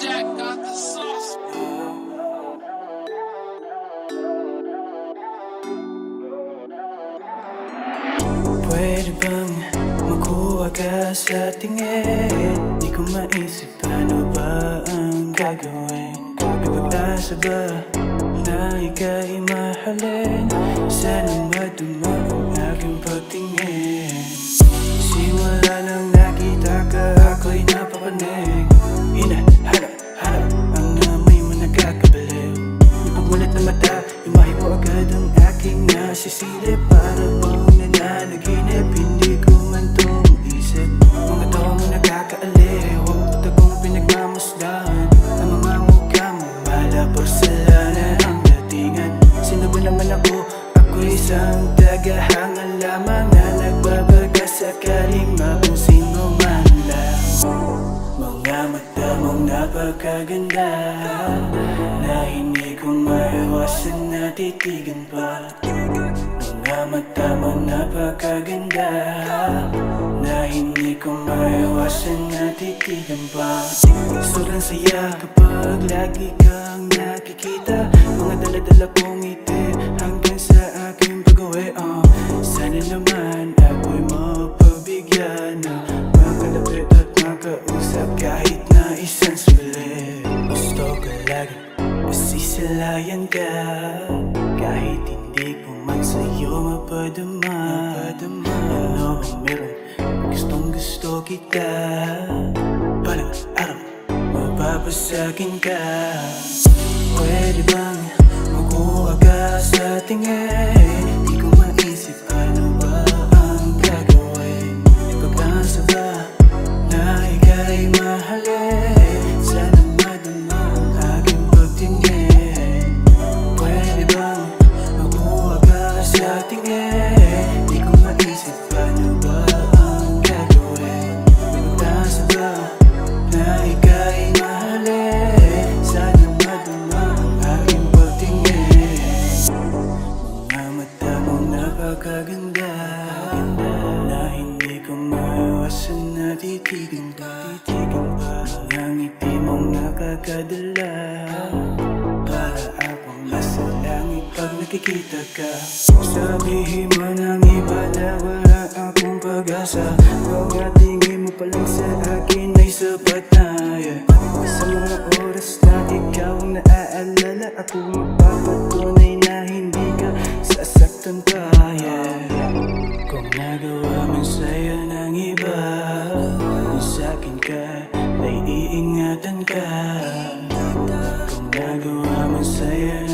Jack got the sauce. Pwede bang makuha ka sa tingin? Di ko maisip paano ba ang gagawin Ipagtasa ba na ika'y mahalin? Sana madumi nasisilip Para bang nananaginip, hindi ko man to maisip Mga tawa mo nakakaaliw, tagong pinagmamasdan. Ang mga mukha mo, malapor sa lana ang datingan. Sino ba naman ako? Ako'y isang tagahangal lamang Na nagbabaga sakaling mapusin mo man lang Mga mata mong napakaganda Na hindi ko maiwasan na titigan pa Mga mata mong napakaganda. Na hindi ko maiwasan na titigan pa. Sobrang saya kapag lagi kang nakikita. Mga daladala kong ngiti hanggang sa aking pag-uwi. Uh. Sana naman ako'y mapabigyan Na makalapit at makausap kahit na isang sulit Gusto ko lagi masisilayan ka sa'yo mapadama Ano ang meron? Gustong gusto kita. Palang araw mapapasakin ka. Pwede bang makuha ka sa tingin napakaganda Na hindi ko maiwasan na titigan pa. Mga ngiti mong nakakadala. Para akong nasa langit pag nakikita ka. Sabihin mo ng iba na wala akong pag-asa. Bawat tingin mo pa lang sa akin ay sapat na. Sa mga oras na ikaw ang naaalala Ako magpapatunay Kung nagawa man sa'yo ng iba sa'kin ka ay iingatan ka. Kung nagawa man sa'yo